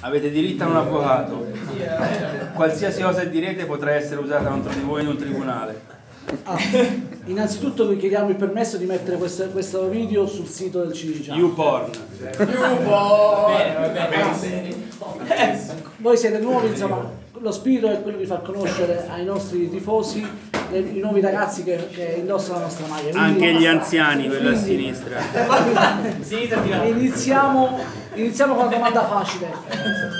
Avete diritto a un avvocato. Qualsiasi cosa direte potrà essere usata contro di voi in un tribunale. Ah, innanzitutto vi chiediamo il permesso di mettere questo, questo video sul sito del Cinecittà. YouPorn. Voi siete nuovi, insomma, lo spirito è quello di far conoscere ai nostri tifosi le- i nuovi ragazzi che, che indossano la nostra maglia. Quindi- Anche gli anziani, quello a sinistra. Iniziamo, iniziamo con una domanda facile.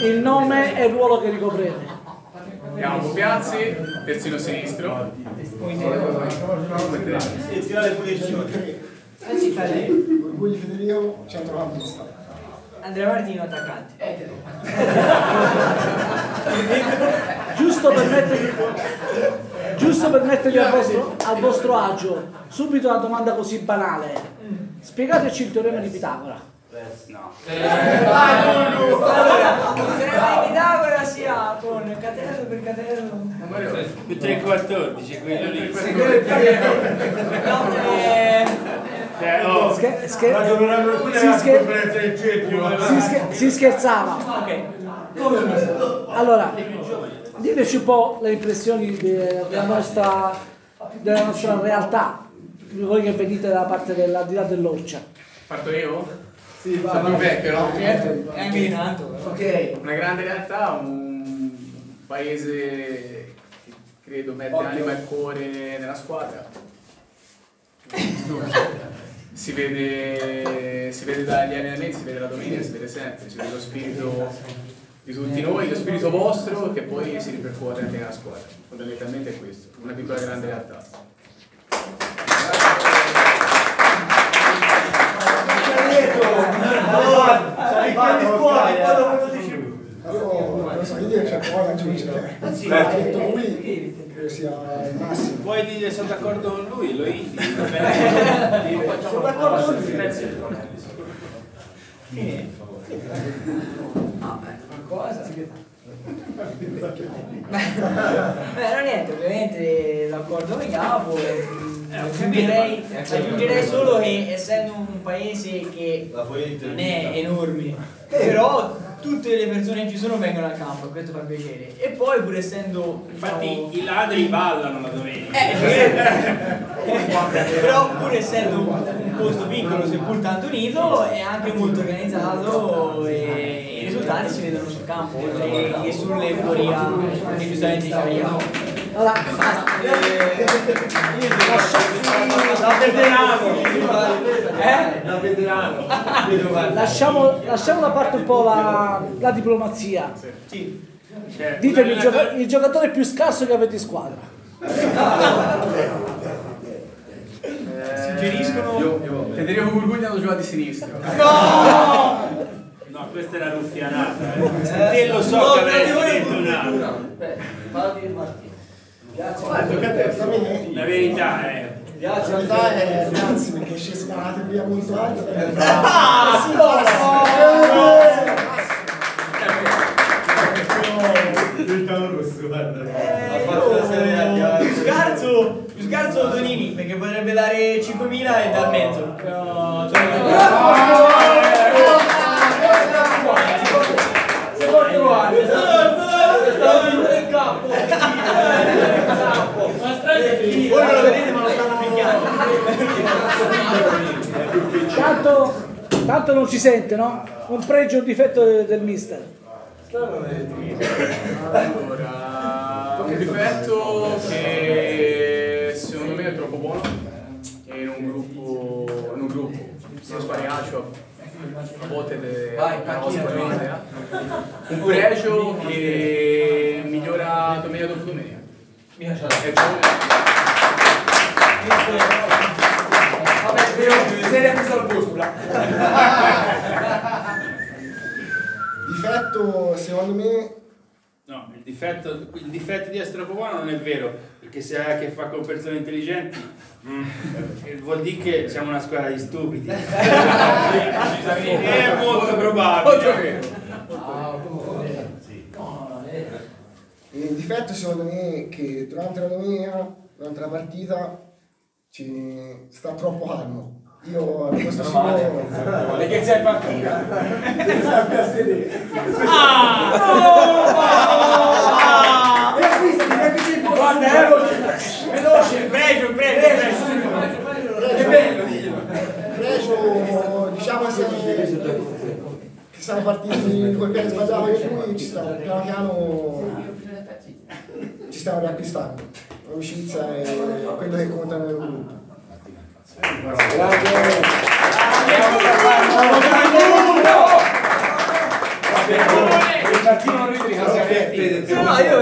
Il nome e il ruolo che ricoprete. Abbiamo Piazzi, terzino sinistro. Orgoglio Federico, centrocampista. Andrea Martino attaccante. Giusto per mettervi, giusto per mettervi al, vostro, al vostro agio, subito una domanda così banale. Spiegateci il teorema di Pitagora. No. Il teorema di Pitagora si ha con catenello per catenello. Più 3,14, quello lì. Eh, Cioè, oh, Scher- scher- si, scher- si scher- si scherzava. ok. Allora, diteci un po' le impressioni de- della, nostra, della nostra realtà, voi che venite dalla parte dell'aldilà dell'Orcia. Parto io? Sì, Sono più vecchio, no? Certo, e anche di tanto. Una grande realtà, un paese che credo mette anima e cuore nella squadra. Si vede, si vede dagli allenamenti, si vede la domenica, si vede sempre, si vede lo spirito di tutti noi, lo spirito vostro che poi si ripercuote anche nella squadra. Fondamentalmente è questo, una piccola grande realtà. Io non so che dire, c'è poco da aggiungere. Ha detto lui, credo sia il massimo. vuoi dire sono d'accordo con lui? Lo indichi, bene? Sono d'accordo con lui. Beh, no niente, ovviamente d'accordo con Iapo. Aggiungerei, aggiungerei solo che essendo un paese che non è enorme, però tutte le persone che ci sono vengono al campo questo fa piacere. E poi pur essendo Infatti diciamo, i ladri ballano la domenica. Eh, però pur essendo un posto piccolo seppur tanto unito è anche molto organizzato e i risultati si vedono sul campo oltre che sull'euforia che giustamente diceva Allora, Eh? lasciamo, lasciamo da parte un po' la, la diplomazia. Ditemi il, gioca- giocatore più scarso che avete in squadra. Suggeriscono Federico Burguglia hanno giocato di sinistra. No, questa era ruffianata. Eh. Te lo so che avresti detto un altro. Sta bene? La verità è. La realtà è Piazzi perché da una categoria molto alta. più scarso più scarso Tonini perché potrebbe dare 5.000 e dal mezzo tanto non ci sente, no? Un pregio e un difetto del, del mister. Allora, un difetto che secondo me è troppo buono e in un gruppo, in un gruppo, sia spariaccio, a volte una cosa politica. un pregio che migliora domenica dopo domenica. E poi- Difetto, secondo me, No, il difetto, il difetto di essere troppo buono non è vero, perché se hai a che fare con persone intelligenti eh, vuol dire che siamo una squadra di stupidi. è molto probabile. il difetto secondo me è che durante la domenica, durante la partita, ci sta troppo calmo. Io questo solo Perché sei partita? ah Veloce, pregio, pregio, Pregio, diciamo che siamo, che siamo partiti col piede sbagliato che lui ci stiamo piano piano ci stiamo riacquistando. L'amicizia è quello che conta nel gruppo. No, no, io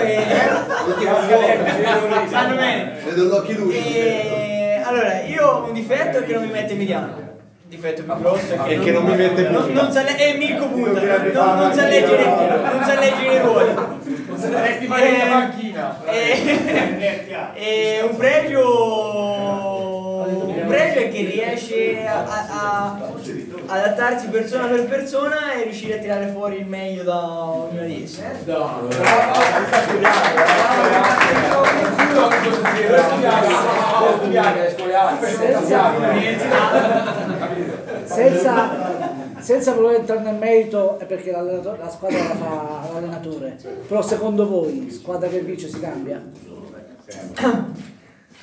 bene. Vedo gli occhi lui. E, allora, io ho un difetto che non mi mette mediano. Difetto più grosso è che, non mi mette non, punta. non sa le- è Mirko punta, non, non sa leggere, non sa leggere i ruoli. Fare Eh, in panchina. E, un pregio un pregio è che riesce a, a- a adattarsi persona per persona e riuscire a tirare fuori il meglio da ognuna di esse. Senza, senza voler entrare nel merito è perché l'allenatore- la squadra la fa l'allenatore però secondo voi squadra che vince si cambia?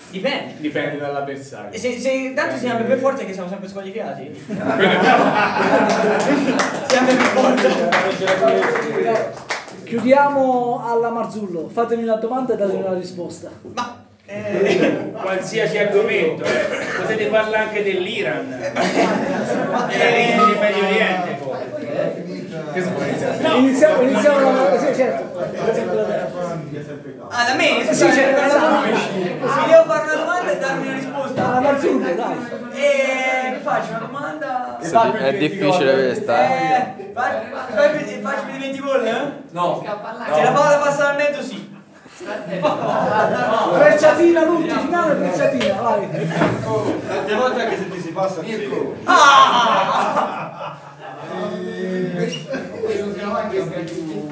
Dipende. Dipende dall'avversario. Se, se tanto siamo per forza che siamo sempre squalificati. siamo per forza. Chiudiamo alla Marzullo fatemi una domanda e datemi una risposta Ma eh, Qualsiasi argomento, eh. potete parlare anche dell'Iran, della regione del Medio Oriente. iniziamo, iniziamo la sì, certo. ah, da me? Sì, Sì, certo. Mi devo fare una domanda e darmi una risposta. alla Marzullo dai E mi faccio una domanda. È difficile questa. Eh, fai- faccio più di 20 gol? eh? No. Se la palla passa dal mezzo sì. frecciatina l'ultima finale frecciatina vai Tante volte anche se ti si passa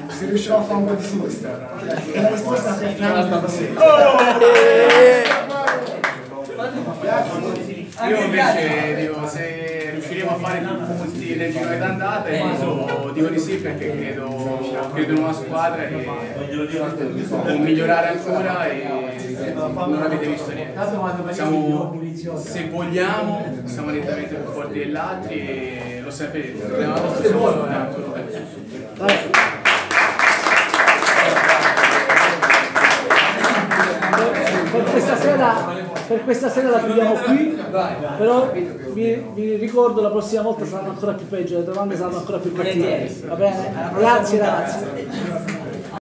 Se riuscirò a fare un po' di sinistra. La risposta è finale sì. Io invece dico se riusciremo a fare più punti nel giro d'andata io dico di sì perché credo, credo in una squadra e può migliorare ancora e non avete visto niente. Siamo, se vogliamo siamo nettamente più forti degli altri e lo sapete, l'abbiamo detto siamo tanto per questa sera la chiudiamo qui però vi, vi ricordo la prossima volta saranno ancora più peggio le domande saranno ancora più cattive. Va bene? grazie ragazzi